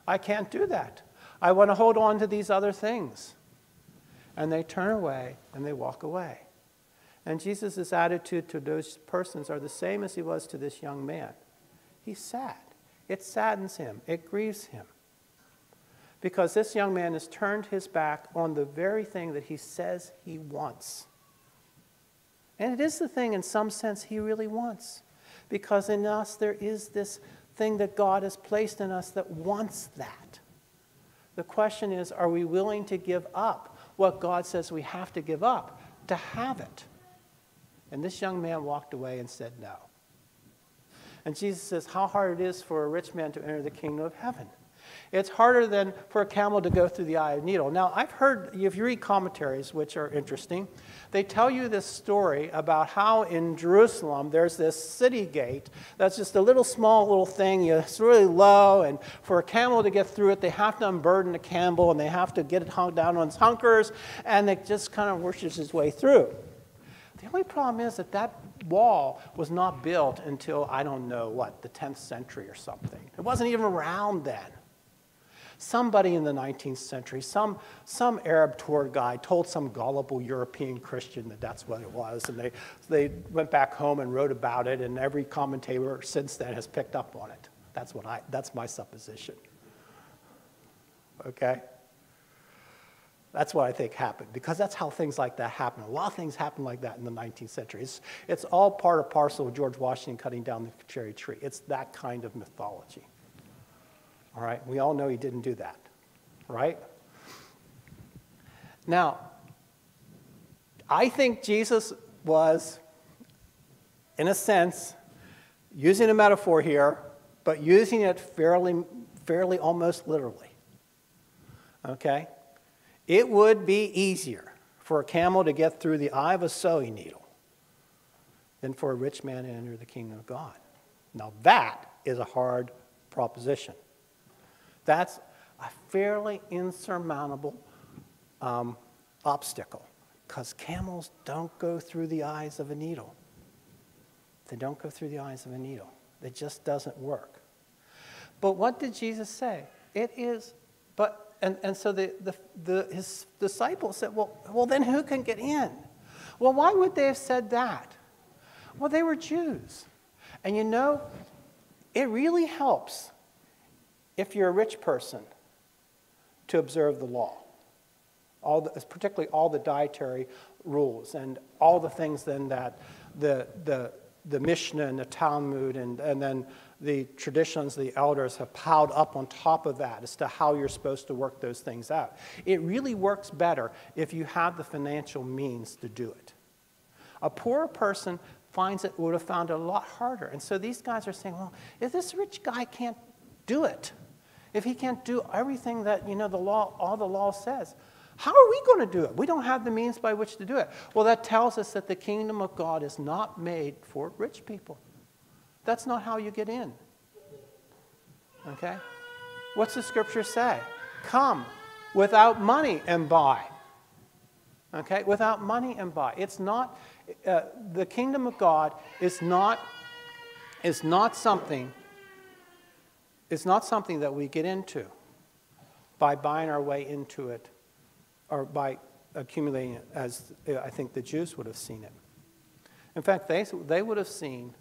I can't do that. I want to hold on to these other things. And they turn away and they walk away. And Jesus' attitude to those persons are the same as he was to this young man. He's sad. It saddens him, it grieves him. Because this young man has turned his back on the very thing that he says he wants. And it is the thing, in some sense, he really wants. Because in us, there is this thing that God has placed in us that wants that. The question is are we willing to give up what God says we have to give up to have it? And this young man walked away and said no. And Jesus says how hard it is for a rich man to enter the kingdom of heaven. It's harder than for a camel to go through the eye of a needle. Now, I've heard, if you read commentaries, which are interesting, they tell you this story about how in Jerusalem there's this city gate that's just a little small little thing. It's really low, and for a camel to get through it, they have to unburden the camel and they have to get it hung down on its hunkers, and it just kind of worships its way through. The only problem is that that wall was not built until, I don't know what, the 10th century or something. It wasn't even around then. Somebody in the 19th century, some, some Arab tour guide told some gullible European Christian that that's what it was, and they, they went back home and wrote about it, and every commentator since then has picked up on it. That's, what I, that's my supposition. Okay? That's what I think happened, because that's how things like that happen. A lot of things happened like that in the 19th century. It's, it's all part of parcel of George Washington cutting down the cherry tree. It's that kind of mythology. All right, we all know he didn't do that, right? Now, I think Jesus was, in a sense, using a metaphor here, but using it fairly, fairly almost literally. Okay? It would be easier for a camel to get through the eye of a sewing needle than for a rich man to enter the kingdom of God. Now, that is a hard proposition. That's a fairly insurmountable um, obstacle because camels don't go through the eyes of a needle. They don't go through the eyes of a needle. It just doesn't work. But what did Jesus say? It is, but, and, and so the, the, the, his disciples said, well, well, then who can get in? Well, why would they have said that? Well, they were Jews. And you know, it really helps if you're a rich person, to observe the law, all the, particularly all the dietary rules and all the things then that the, the, the Mishnah and the Talmud and, and then the traditions the elders have piled up on top of that as to how you're supposed to work those things out. It really works better if you have the financial means to do it. A poor person finds it would have found it a lot harder. And so these guys are saying, well, if this rich guy can't do it, if he can't do everything that, you know, the law, all the law says, how are we going to do it? We don't have the means by which to do it. Well, that tells us that the kingdom of God is not made for rich people. That's not how you get in. Okay? What's the scripture say? Come without money and buy. Okay? Without money and buy. It's not, uh, the kingdom of God is not, is not something it's not something that we get into by buying our way into it or by accumulating it as I think the Jews would have seen it. In fact, they, they would have seen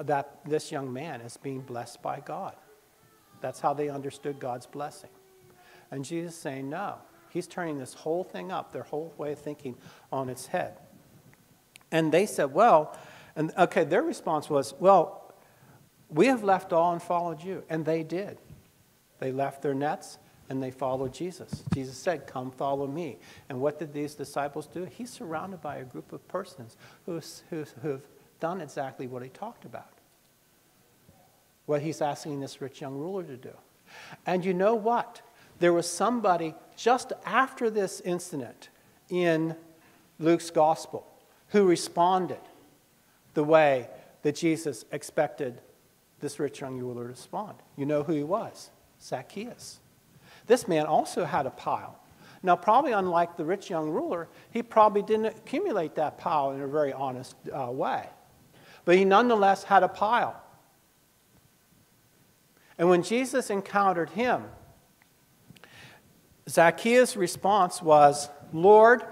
that this young man is being blessed by God. That's how they understood God's blessing. And Jesus saying, no, he's turning this whole thing up, their whole way of thinking on its head. And they said, well, and okay, their response was, well, we have left all and followed you. And they did. They left their nets and they followed Jesus. Jesus said, Come follow me. And what did these disciples do? He's surrounded by a group of persons who, who, who've done exactly what he talked about. What he's asking this rich young ruler to do. And you know what? There was somebody just after this incident in Luke's gospel who responded the way that Jesus expected this rich young ruler to respond. You know who he was? Zacchaeus. This man also had a pile. Now, probably unlike the rich young ruler, he probably didn't accumulate that pile in a very honest uh, way. But he nonetheless had a pile. And when Jesus encountered him, Zacchaeus' response was, Lord,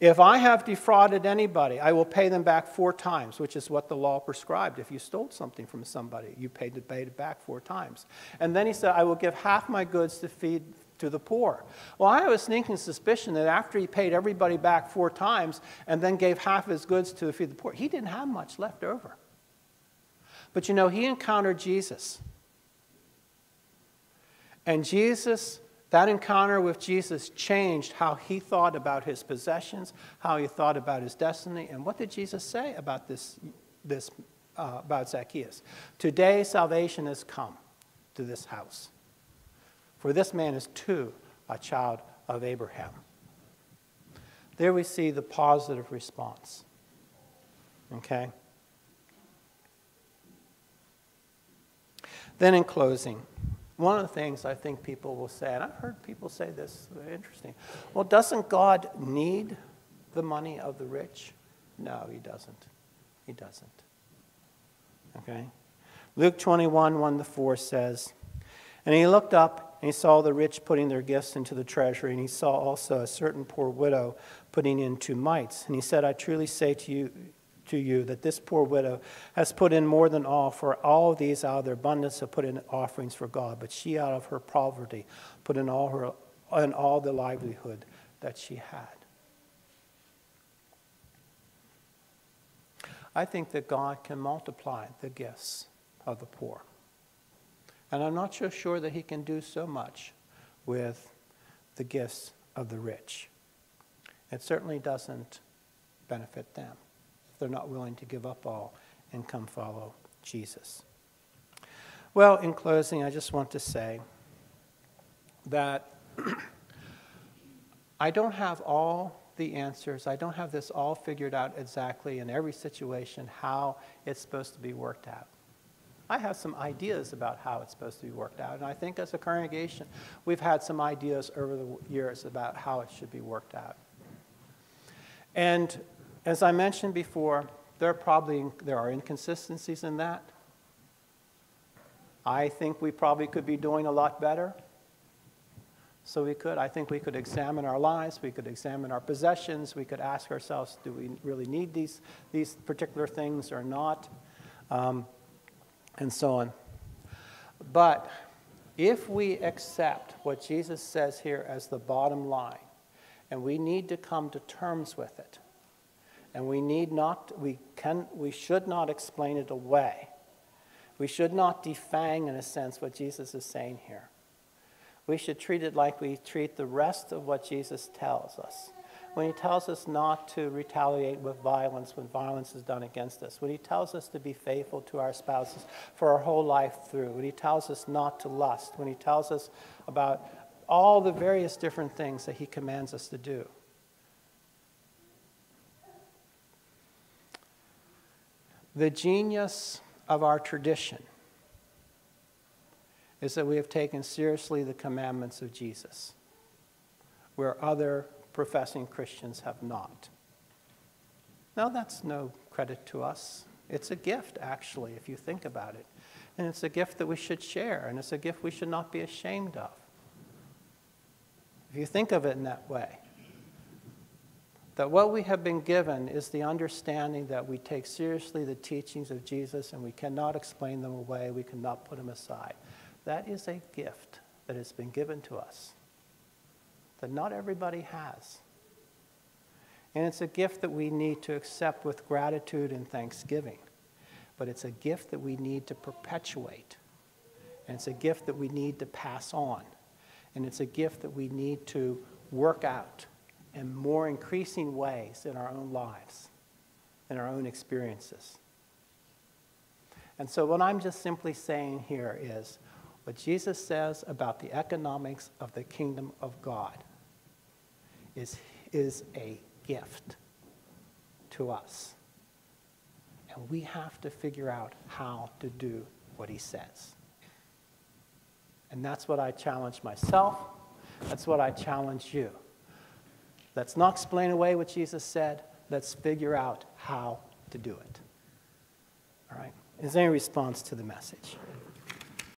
If I have defrauded anybody, I will pay them back four times, which is what the law prescribed. If you stole something from somebody, you paid it back four times. And then he said, I will give half my goods to feed to the poor. Well, I have a sneaking suspicion that after he paid everybody back four times and then gave half his goods to feed the poor, he didn't have much left over. But you know, he encountered Jesus. And Jesus that encounter with Jesus changed how he thought about his possessions, how he thought about his destiny, and what did Jesus say about this, this uh, about Zacchaeus? Today salvation has come to this house. For this man is too a child of Abraham. There we see the positive response. Okay? Then, in closing, one of the things I think people will say, and I've heard people say this, interesting. Well, doesn't God need the money of the rich? No, he doesn't. He doesn't. Okay? Luke 21, 1 to 4 says, And he looked up and he saw the rich putting their gifts into the treasury, and he saw also a certain poor widow putting in two mites. And he said, I truly say to you, to you that this poor widow has put in more than all, for all these out of their abundance have put in offerings for God, but she out of her poverty put in all her in all the livelihood that she had. I think that God can multiply the gifts of the poor. And I'm not so sure that he can do so much with the gifts of the rich. It certainly doesn't benefit them if they're not willing to give up all and come follow Jesus. Well, in closing, I just want to say that I don't have all the answers. I don't have this all figured out exactly in every situation how it's supposed to be worked out. I have some ideas about how it's supposed to be worked out, and I think as a congregation, we've had some ideas over the years about how it should be worked out. And as I mentioned before, there are probably there are inconsistencies in that. I think we probably could be doing a lot better. So we could, I think we could examine our lives, we could examine our possessions, we could ask ourselves, do we really need these, these particular things or not? Um, and so on. But if we accept what Jesus says here as the bottom line, and we need to come to terms with it, and we need not, we, can, we should not explain it away. We should not defang, in a sense, what Jesus is saying here. We should treat it like we treat the rest of what Jesus tells us. When he tells us not to retaliate with violence when violence is done against us, when he tells us to be faithful to our spouses for our whole life through, when he tells us not to lust, when he tells us about all the various different things that he commands us to do. The genius of our tradition is that we have taken seriously the commandments of Jesus, where other professing Christians have not. Now, that's no credit to us. It's a gift, actually, if you think about it. And it's a gift that we should share, and it's a gift we should not be ashamed of. If you think of it in that way that what we have been given is the understanding that we take seriously the teachings of Jesus and we cannot explain them away, we cannot put them aside. That is a gift that has been given to us that not everybody has. And it's a gift that we need to accept with gratitude and thanksgiving. But it's a gift that we need to perpetuate. And it's a gift that we need to pass on. And it's a gift that we need to work out in more increasing ways in our own lives, in our own experiences. And so, what I'm just simply saying here is what Jesus says about the economics of the kingdom of God is, is a gift to us. And we have to figure out how to do what he says. And that's what I challenge myself. That's what I challenge you. Let's not explain away what Jesus said. Let's figure out how to do it. All right? Is there any response to the message?